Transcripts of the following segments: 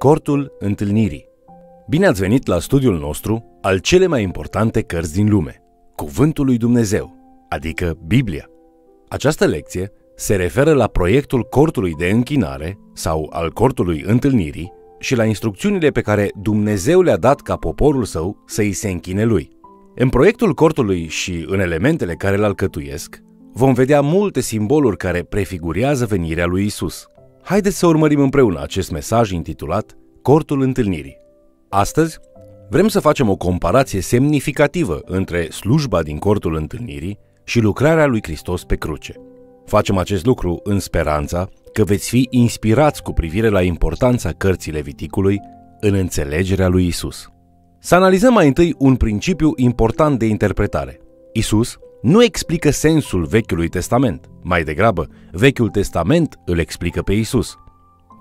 Cortul întâlnirii. Bine ați venit la studiul nostru al cele mai importante cărți din lume, Cuvântul lui Dumnezeu, adică Biblia. Această lecție se referă la proiectul cortului de închinare sau al cortului întâlnirii și la instrucțiunile pe care Dumnezeu le-a dat ca poporul său să îi se închine lui. În proiectul cortului și în elementele care îl alcătuiesc, vom vedea multe simboluri care prefigurează venirea lui Isus. Haideți să urmărim împreună acest mesaj intitulat Cortul întâlnirii. Astăzi vrem să facem o comparație semnificativă între slujba din cortul întâlnirii și lucrarea lui Hristos pe cruce. Facem acest lucru în speranța că veți fi inspirați cu privire la importanța cărții Leviticului în înțelegerea lui Isus. Să analizăm mai întâi un principiu important de interpretare. Isus nu explică sensul Vechiului Testament. Mai degrabă, Vechiul Testament îl explică pe Isus.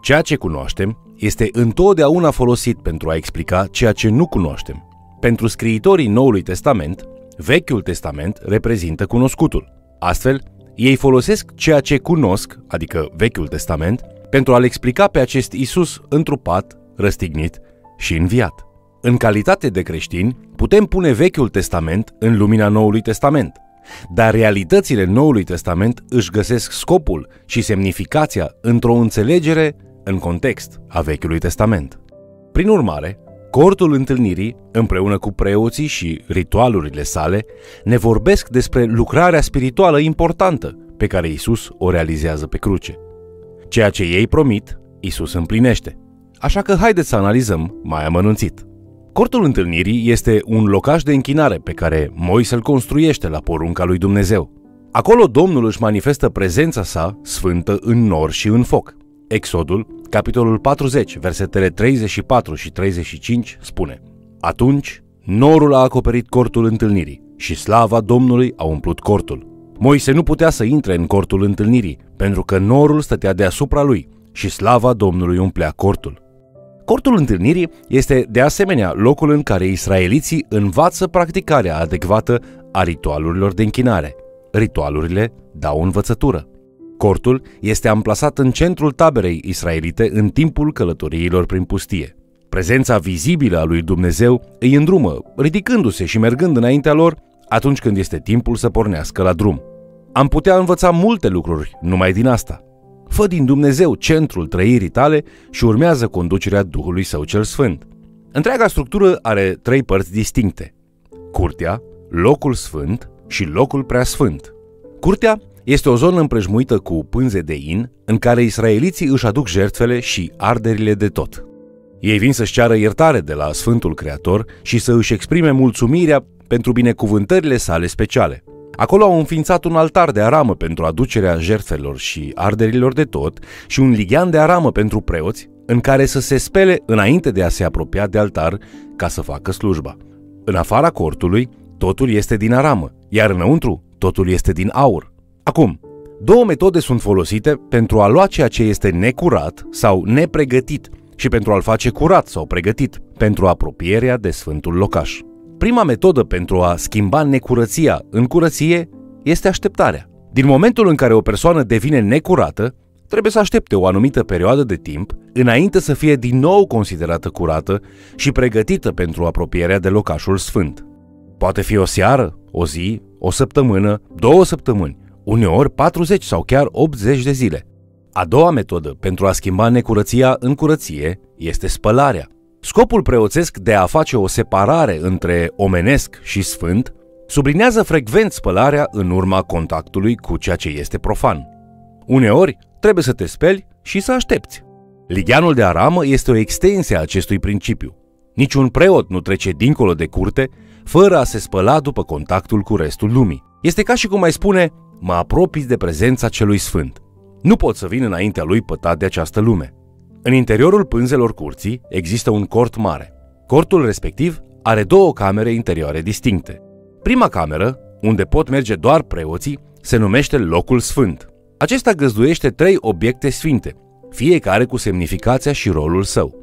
Ceea ce cunoaștem este întotdeauna folosit pentru a explica ceea ce nu cunoaștem. Pentru scriitorii Noului Testament, Vechiul Testament reprezintă cunoscutul. Astfel, ei folosesc ceea ce cunosc, adică Vechiul Testament, pentru a-l explica pe acest Isus întrupat, răstignit și înviat. În calitate de creștini, putem pune Vechiul Testament în lumina Noului Testament, dar realitățile Noului Testament își găsesc scopul și semnificația într-o înțelegere în context a Vechiului Testament. Prin urmare, cortul întâlnirii, împreună cu preoții și ritualurile sale, ne vorbesc despre lucrarea spirituală importantă pe care Isus o realizează pe cruce. Ceea ce ei promit, Isus împlinește. Așa că haideți să analizăm mai amănunțit. Cortul întâlnirii este un locaș de închinare pe care Moise îl construiește la porunca lui Dumnezeu. Acolo Domnul își manifestă prezența sa sfântă în nor și în foc. Exodul, capitolul 40, versetele 34 și 35 spune Atunci, norul a acoperit cortul întâlnirii și slava Domnului a umplut cortul. Moise nu putea să intre în cortul întâlnirii, pentru că norul stătea deasupra lui și slava Domnului umplea cortul. Cortul întâlnirii este de asemenea locul în care israeliții învață practicarea adecvată a ritualurilor de închinare. Ritualurile dau învățătură. Cortul este amplasat în centrul taberei israelite în timpul călătoriilor prin pustie. Prezența vizibilă a lui Dumnezeu îi îndrumă, ridicându-se și mergând înaintea lor atunci când este timpul să pornească la drum. Am putea învăța multe lucruri numai din asta. Fă din Dumnezeu centrul trăirii tale și urmează conducerea Duhului Său cel Sfânt. Întreaga structură are trei părți distincte. Curtea, locul sfânt și locul preasfânt. Curtea este o zonă împrejmuită cu pânze de in, în care israeliții își aduc jertfele și arderile de tot. Ei vin să-și ceară iertare de la Sfântul Creator și să își exprime mulțumirea pentru binecuvântările sale speciale. Acolo au înființat un altar de aramă pentru aducerea jertfelor și arderilor de tot și un lighean de aramă pentru preoți, în care să se spele înainte de a se apropia de altar ca să facă slujba. În afara cortului, totul este din aramă, iar înăuntru, totul este din aur. Acum, două metode sunt folosite pentru a lua ceea ce este necurat sau nepregătit și pentru a-l face curat sau pregătit pentru apropierea de Sfântul Locaș. Prima metodă pentru a schimba necurăția în curăție este așteptarea. Din momentul în care o persoană devine necurată, trebuie să aștepte o anumită perioadă de timp înainte să fie din nou considerată curată și pregătită pentru apropierea de locașul sfânt. Poate fi o seară, o zi, o săptămână, două săptămâni, uneori 40 sau chiar 80 de zile. A doua metodă pentru a schimba necurăția în curăție este spălarea. Scopul preoțesc de a face o separare între omenesc și sfânt sublinează frecvent spălarea în urma contactului cu ceea ce este profan. Uneori, trebuie să te speli și să aștepți. Ligianul de aramă este o extensie a acestui principiu. Niciun preot nu trece dincolo de curte fără a se spăla după contactul cu restul lumii. Este ca și cum ai spune, mă apropiți de prezența celui sfânt. Nu pot să vin înaintea lui pătat de această lume. În interiorul pânzelor curții există un cort mare. Cortul respectiv are două camere interioare distincte. Prima cameră, unde pot merge doar preoții, se numește locul sfânt. Acesta găzduiește trei obiecte sfinte, fiecare cu semnificația și rolul său.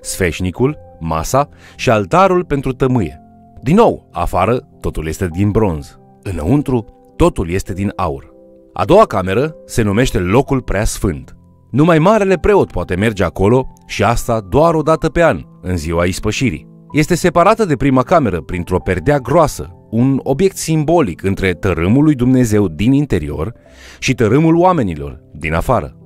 Sfeșnicul, masa și altarul pentru tămâie. Din nou, afară, totul este din bronz. Înăuntru, totul este din aur. A doua cameră se numește locul prea sfânt. Numai marele preot poate merge acolo și asta doar o dată pe an, în ziua ispășirii. Este separată de prima cameră printr-o perdea groasă, un obiect simbolic între tărâmul lui Dumnezeu din interior și tărâmul oamenilor din afară.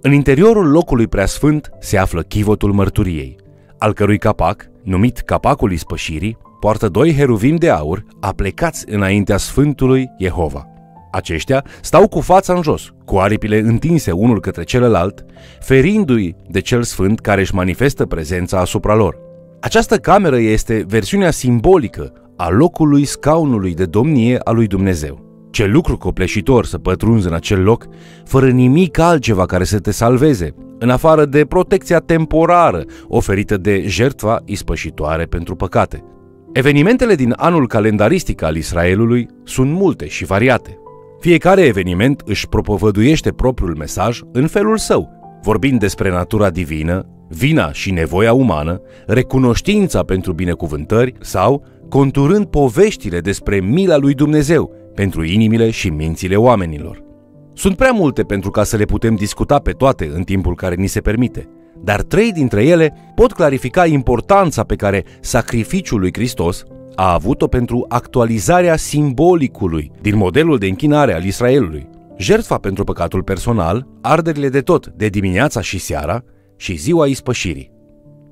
În interiorul locului preasfânt se află chivotul mărturiei, al cărui capac, numit capacul ispășirii, poartă doi heruvim de aur aplecați înaintea Sfântului Jehova. Aceștia stau cu fața în jos, cu aripile întinse unul către celălalt, ferindu-i de cel sfânt care își manifestă prezența asupra lor. Această cameră este versiunea simbolică a locului scaunului de domnie a lui Dumnezeu. Ce lucru copleșitor să pătrunzi în acel loc, fără nimic altceva care să te salveze, în afară de protecția temporară oferită de jertfa ispășitoare pentru păcate. Evenimentele din anul calendaristic al Israelului sunt multe și variate. Fiecare eveniment își propovăduiește propriul mesaj în felul său, vorbind despre natura divină, vina și nevoia umană, recunoștința pentru binecuvântări sau conturând poveștile despre mila lui Dumnezeu pentru inimile și mințile oamenilor. Sunt prea multe pentru ca să le putem discuta pe toate în timpul care ni se permite, dar trei dintre ele pot clarifica importanța pe care sacrificiul lui Hristos a avut-o pentru actualizarea simbolicului din modelul de închinare al Israelului. Jertfa pentru păcatul personal, arderile de tot de dimineața și seara și ziua ispășirii.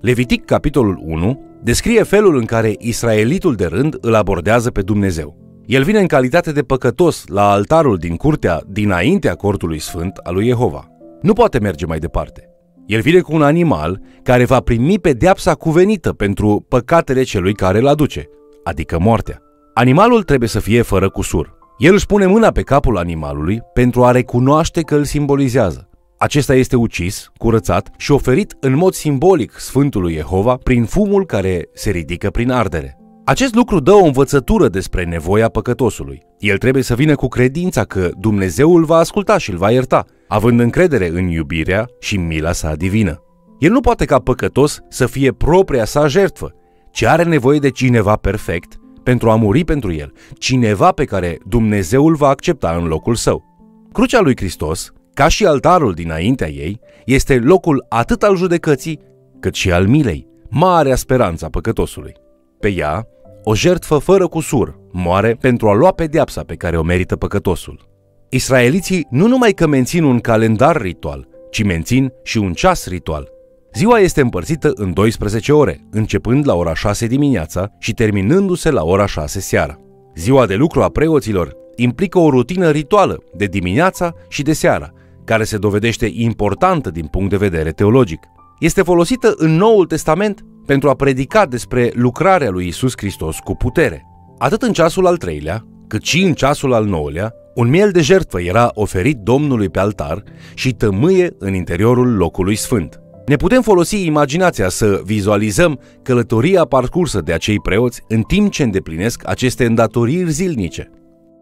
Levitic, capitolul 1, descrie felul în care israelitul de rând îl abordează pe Dumnezeu. El vine în calitate de păcătos la altarul din curtea dinaintea cortului sfânt al lui Jehova. Nu poate merge mai departe. El vine cu un animal care va primi pedeapsa cuvenită pentru păcatele celui care îl aduce, adică moartea. Animalul trebuie să fie fără cusur. El își pune mâna pe capul animalului pentru a recunoaște că îl simbolizează. Acesta este ucis, curățat și oferit în mod simbolic Sfântului Jehova prin fumul care se ridică prin ardere. Acest lucru dă o învățătură despre nevoia păcătosului. El trebuie să vină cu credința că Dumnezeu îl va asculta și îl va ierta, având încredere în iubirea și mila sa divină. El nu poate ca păcătos să fie propria sa jertfă, ci are nevoie de cineva perfect pentru a muri pentru el, cineva pe care Dumnezeu îl va accepta în locul său. Crucea lui Hristos, ca și altarul dinaintea ei, este locul atât al judecății, cât și al milei, marea speranța păcătosului. Pe ea, o jertfă fără cusur moare pentru a lua pedeapsa pe care o merită păcătosul. Israeliții nu numai că mențin un calendar ritual, ci mențin și un ceas ritual. Ziua este împărțită în 12 ore, începând la ora 6 dimineața și terminându-se la ora 6 seara. Ziua de lucru a preoților implică o rutină rituală de dimineața și de seara, care se dovedește importantă din punct de vedere teologic. Este folosită în Noul Testament pentru a predica despre lucrarea lui Isus Hristos cu putere. Atât în ceasul al treilea, cât și în ceasul al nouălea, un miel de jertfă era oferit Domnului pe altar și tămâie în interiorul locului sfânt. Ne putem folosi imaginația să vizualizăm călătoria parcursă de acei preoți în timp ce îndeplinesc aceste îndatoriri zilnice.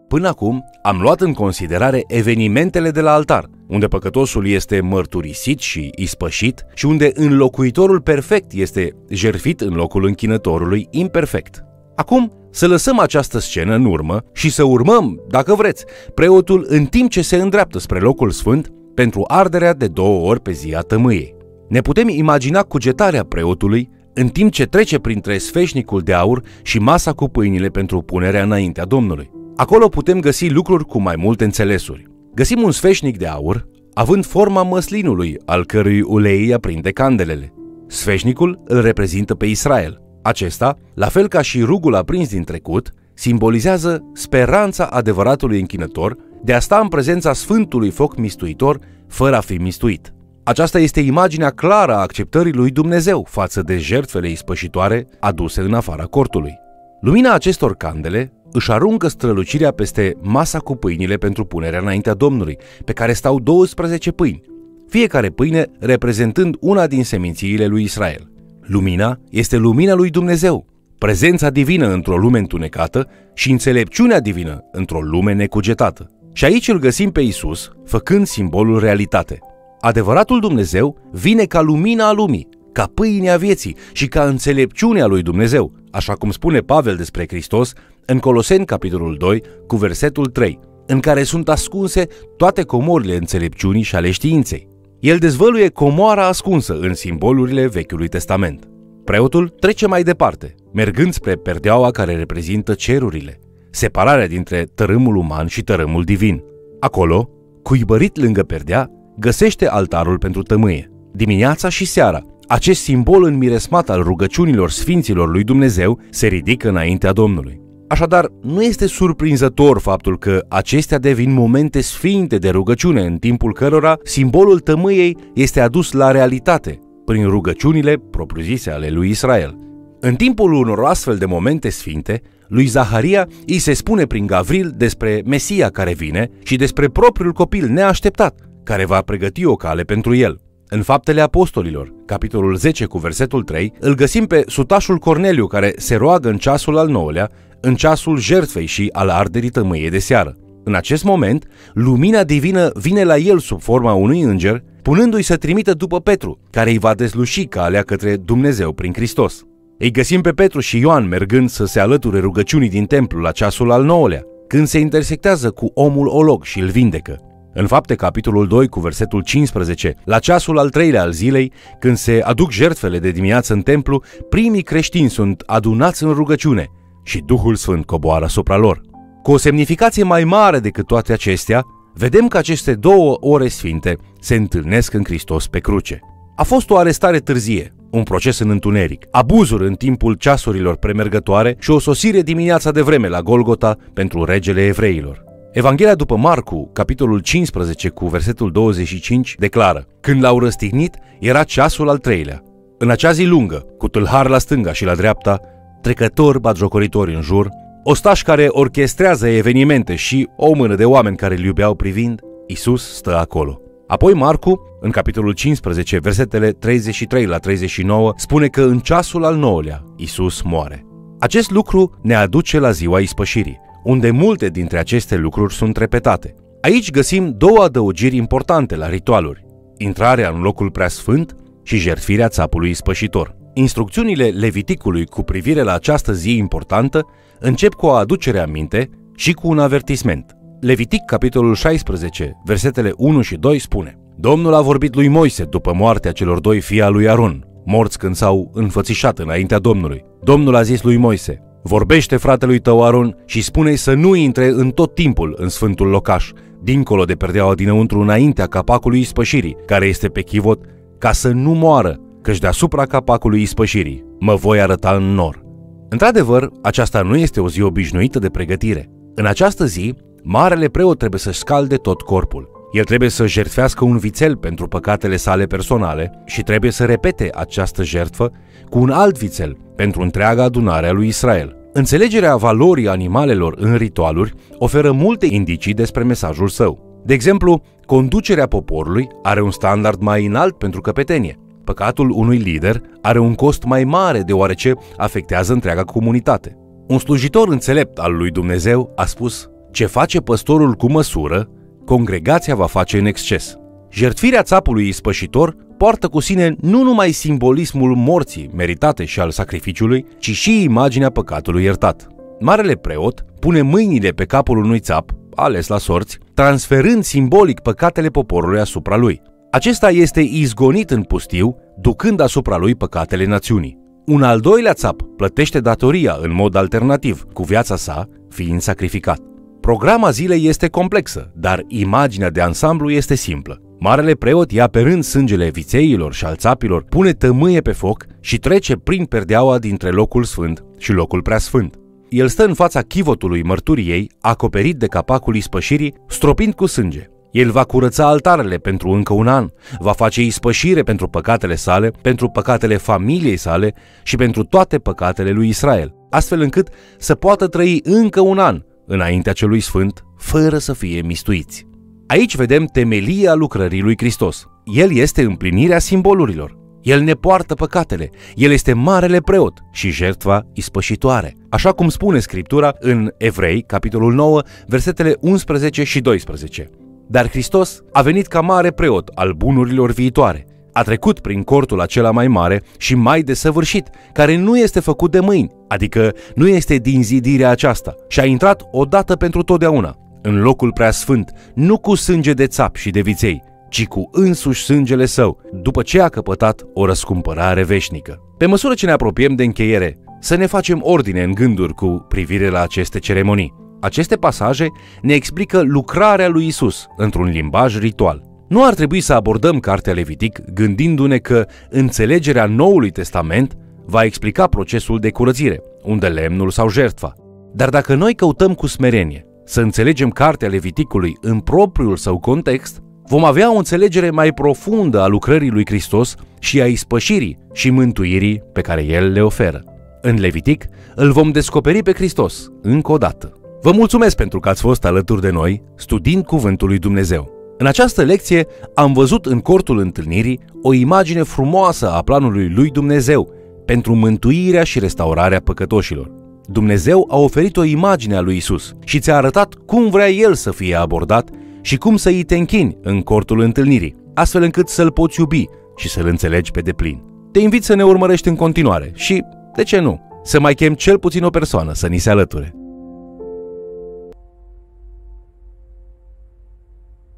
Până acum am luat în considerare evenimentele de la altar, unde păcătosul este mărturisit și ispășit și unde înlocuitorul perfect este jerfit în locul închinătorului imperfect. Acum să lăsăm această scenă în urmă și să urmăm, dacă vreți, preotul în timp ce se îndreaptă spre locul sfânt pentru arderea de două ori pe zi a tămâiei. Ne putem imagina cugetarea preotului în timp ce trece printre sfeșnicul de aur și masa cu pâinile pentru punerea înaintea Domnului. Acolo putem găsi lucruri cu mai multe înțelesuri. Găsim un sfeșnic de aur, având forma măslinului, al cărui ulei aprinde candelele. Sfeșnicul îl reprezintă pe Israel. Acesta, la fel ca și rugul aprins din trecut, simbolizează speranța adevăratului închinător de a sta în prezența Sfântului Foc Mistuitor fără a fi mistuit. Aceasta este imaginea clară a acceptării lui Dumnezeu față de jertfele ispășitoare aduse în afara cortului. Lumina acestor candele își aruncă strălucirea peste masa cu pâinile pentru punerea înaintea Domnului, pe care stau 12 pâini, fiecare pâine reprezentând una din semințiile lui Israel. Lumina este lumina lui Dumnezeu, prezența divină într-o lume întunecată și înțelepciunea divină într-o lume necugetată. Și aici îl găsim pe Isus, făcând simbolul realitate. Adevăratul Dumnezeu vine ca lumina a lumii, ca pâinea vieții și ca înțelepciunea lui Dumnezeu, așa cum spune Pavel despre Hristos în Coloseni capitolul 2 cu versetul 3, în care sunt ascunse toate comorile înțelepciunii și ale științei. El dezvăluie comoara ascunsă în simbolurile Vechiului Testament. Preotul trece mai departe, mergând spre perdeaua care reprezintă cerurile, separarea dintre tărâmul uman și tărâmul divin. Acolo, cuibărit lângă perdea, găsește altarul pentru tămâie. Dimineața și seara, acest simbol înmiresmat al rugăciunilor sfinților lui Dumnezeu se ridică înaintea Domnului. Așadar, nu este surprinzător faptul că acestea devin momente sfinte de rugăciune în timpul cărora simbolul tămâiei este adus la realitate prin rugăciunile propriu-zise ale lui Israel. În timpul unor astfel de momente sfinte, lui Zaharia îi se spune prin Gavril despre Mesia care vine și despre propriul copil neașteptat, care va pregăti o cale pentru el. În Faptele Apostolilor, capitolul 10 cu versetul 3, îl găsim pe sutașul Corneliu care se roagă în ceasul al nouălea, în ceasul jertfei și al arderii tămâie de seară. În acest moment, lumina divină vine la el sub forma unui înger, punându-i să trimită după Petru, care îi va dezluși calea către Dumnezeu prin Hristos. Ei găsim pe Petru și Ioan mergând să se alăture rugăciunii din templu la ceasul al nouălea, când se intersectează cu omul olog și îl vindecă. În fapte, capitolul 2 cu versetul 15, la ceasul al treilea al zilei, când se aduc jertfele de dimineață în templu, primii creștini sunt adunați în rugăciune și Duhul Sfânt coboară asupra lor. Cu o semnificație mai mare decât toate acestea, vedem că aceste două ore sfinte se întâlnesc în Hristos pe cruce. A fost o arestare târzie, un proces în întuneric, abuzuri în timpul ceasurilor premergătoare și o sosire dimineața de vreme la Golgota pentru regele evreilor. Evanghelia după Marcu, capitolul 15 cu versetul 25, declară Când l-au răstignit, era ceasul al treilea. În acea zi lungă, cu tâlhar la stânga și la dreapta, trecători batjocoritori în jur, ostași care orchestrează evenimente și o mână de oameni care îl iubeau privind, Isus stă acolo. Apoi Marcu, în capitolul 15, versetele 33 la 39, spune că în ceasul al nouălea Isus moare. Acest lucru ne aduce la ziua ispășirii, unde multe dintre aceste lucruri sunt repetate. Aici găsim două adăugiri importante la ritualuri, intrarea în locul preasfânt și jertfirea țapului ispășitor. Instrucțiunile Leviticului cu privire la această zi importantă încep cu o aducere aminte și cu un avertisment. Levitic, capitolul 16, versetele 1 și 2 spune Domnul a vorbit lui Moise după moartea celor doi fii al lui Aron, morți când s-au înfățișat înaintea Domnului. Domnul a zis lui Moise, Vorbește fratelui tău Aron și spune să nu intre în tot timpul în sfântul locaș, dincolo de perdeaua dinăuntru înaintea capacului ispășirii, care este pe chivot, ca să nu moară, căci deasupra capacului ispășirii mă voi arăta în nor. Într-adevăr, aceasta nu este o zi obișnuită de pregătire. În această zi, marele preot trebuie să scalde tot corpul. El trebuie să jertfească un vițel pentru păcatele sale personale și trebuie să repete această jertfă cu un alt vițel pentru întreaga adunare a lui Israel. Înțelegerea valorii animalelor în ritualuri oferă multe indicii despre mesajul său. De exemplu, conducerea poporului are un standard mai înalt pentru căpetenie. Păcatul unui lider are un cost mai mare deoarece afectează întreaga comunitate. Un slujitor înțelept al lui Dumnezeu a spus Ce face păstorul cu măsură, congregația va face în exces. Jertfirea țapului ispășitor poartă cu sine nu numai simbolismul morții meritate și al sacrificiului, ci și imaginea păcatului iertat. Marele preot pune mâinile pe capul unui țap, ales la sorți, transferând simbolic păcatele poporului asupra lui. Acesta este izgonit în pustiu, ducând asupra lui păcatele națiunii. Un al doilea țap plătește datoria în mod alternativ, cu viața sa fiind sacrificat. Programa zilei este complexă, dar imaginea de ansamblu este simplă. Marele preot ia pe rând sângele vițeilor și al țapilor, pune tămâie pe foc și trece prin perdeaua dintre locul sfânt și locul preasfânt. El stă în fața chivotului mărturiei, acoperit de capacul ispășirii, stropind cu sânge. El va curăța altarele pentru încă un an, va face ispășire pentru păcatele sale, pentru păcatele familiei sale și pentru toate păcatele lui Israel, astfel încât să poată trăi încă un an înaintea celui sfânt, fără să fie mistuiți. Aici vedem temelia lucrării lui Hristos. El este împlinirea simbolurilor. El ne poartă păcatele. El este marele preot și jertfa ispășitoare. Așa cum spune Scriptura în Evrei, capitolul 9, versetele 11 și 12. Dar Hristos a venit ca mare preot al bunurilor viitoare. A trecut prin cortul acela mai mare și mai desăvârșit, care nu este făcut de mâini, adică nu este din zidirea aceasta, și a intrat odată pentru totdeauna, în locul preasfânt, nu cu sânge de țap și de viței, ci cu însuși sângele său, după ce a căpătat o răscumpărare veșnică. Pe măsură ce ne apropiem de încheiere, să ne facem ordine în gânduri cu privire la aceste ceremonii. Aceste pasaje ne explică lucrarea lui Isus într-un limbaj ritual. Nu ar trebui să abordăm cartea Levitic gândindu-ne că înțelegerea Noului Testament va explica procesul de curățire, unde lemnul sau jertfa. Dar dacă noi căutăm cu smerenie să înțelegem cartea Leviticului în propriul său context, vom avea o înțelegere mai profundă a lucrării lui Hristos și a ispășirii și mântuirii pe care El le oferă. În Levitic îl vom descoperi pe Hristos încă o dată. Vă mulțumesc pentru că ați fost alături de noi studiind Cuvântul lui Dumnezeu. În această lecție am văzut în cortul întâlnirii o imagine frumoasă a planului lui Dumnezeu pentru mântuirea și restaurarea păcătoșilor. Dumnezeu a oferit o imagine a lui Isus și ți-a arătat cum vrea El să fie abordat și cum să îi te închini în cortul întâlnirii, astfel încât să-L poți iubi și să-L înțelegi pe deplin. Te invit să ne urmărești în continuare și, de ce nu, să mai chem cel puțin o persoană să ni se alăture.